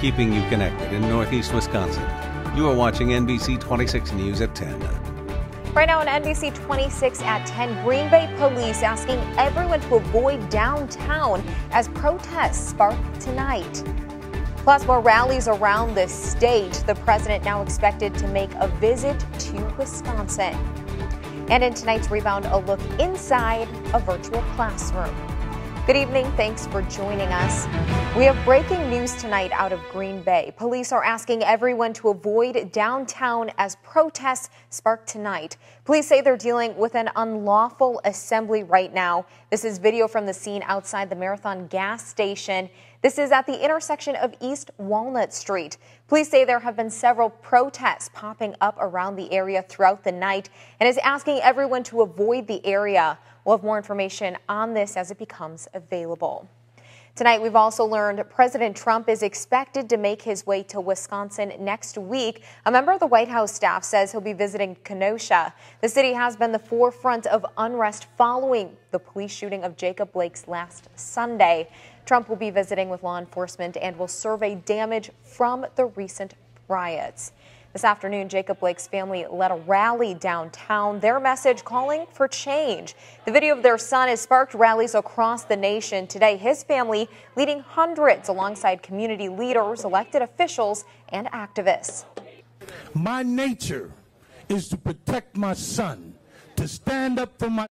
keeping you connected in northeast Wisconsin. You are watching NBC 26 News at 10. Right now on NBC 26 at 10, Green Bay police asking everyone to avoid downtown as protests spark tonight. Plus, more rallies around the state. The president now expected to make a visit to Wisconsin. And in tonight's rebound, a look inside a virtual classroom. Good evening. Thanks for joining us. We have breaking news tonight out of Green Bay. Police are asking everyone to avoid downtown as protests spark tonight. Police say they're dealing with an unlawful assembly right now. This is video from the scene outside the Marathon gas station. This is at the intersection of East Walnut Street. Police say there have been several protests popping up around the area throughout the night and is asking everyone to avoid the area. We'll have more information on this as it becomes available. Tonight, we've also learned President Trump is expected to make his way to Wisconsin next week. A member of the White House staff says he'll be visiting Kenosha. The city has been the forefront of unrest following the police shooting of Jacob Blakes last Sunday. Trump will be visiting with law enforcement and will survey damage from the recent riots. This afternoon, Jacob Blake's family led a rally downtown, their message calling for change. The video of their son has sparked rallies across the nation. Today, his family leading hundreds alongside community leaders, elected officials, and activists. My nature is to protect my son, to stand up for my